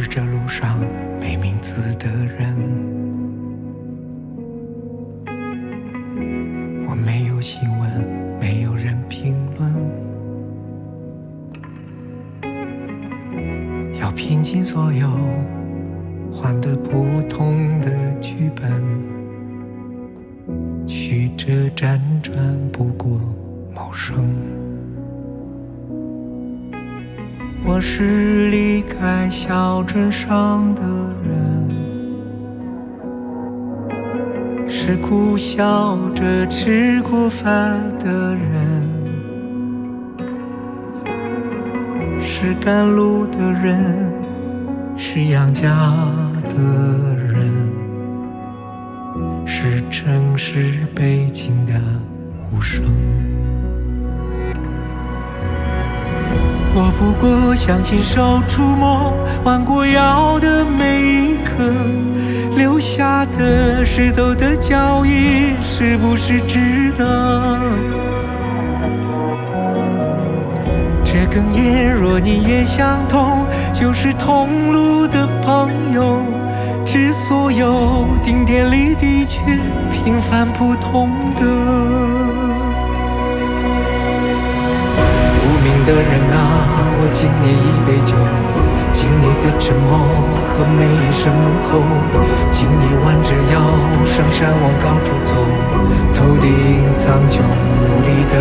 是这路上没名字的人。我没有新闻，没有人评论。要拼尽所有，换得不同的剧本。曲折辗转，不过谋生。是离开小镇上的人，是苦笑着吃过饭的人，是赶路的人，是养家的人，是城市背景的无声。我不过想亲手触摸弯过腰的每一刻，留下的石头的脚印，是不是值得？这哽咽，若你也相同，就是同路的朋友，致所有顶天立地却平凡普通的。的人啊，我敬你一杯酒，敬你的沉默和每一声怒吼，敬你弯着腰上山往高处走，头顶苍穹，努力的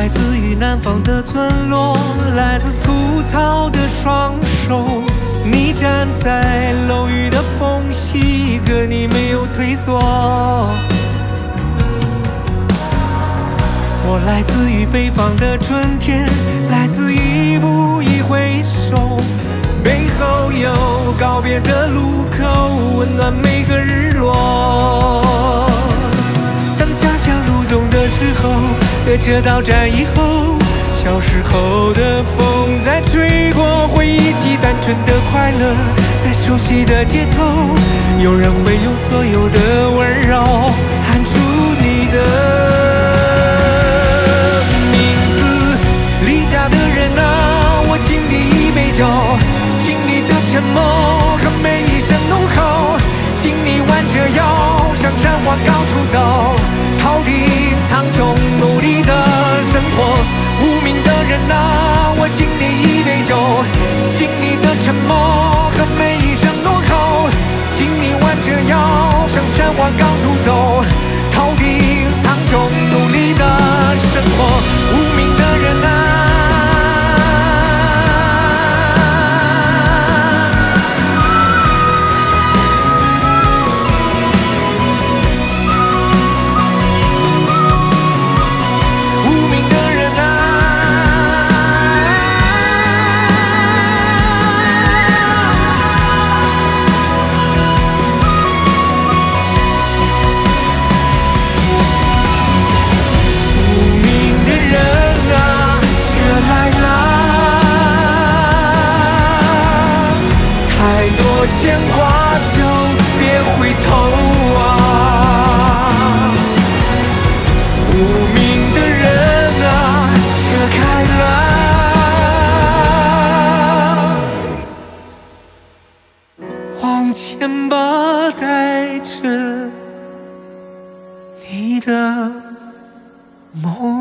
来自于南方的村落，来自粗糙的双手。你站在楼宇的缝隙，可你没有退缩。我来自于北方的春天，来自一步一回首，背后有告别的路口，温暖列车到站以后，小时候的风在吹过，回忆起单纯的快乐，在熟悉的街头，有人会用所有的温柔喊出你的名字。离家的人啊，我敬你一杯酒，敬你的沉默和每一声怒吼，敬你弯着腰上山往高处走，头顶牵挂，就别回头啊！无名的人啊，车开了，往前吧，带着你的梦。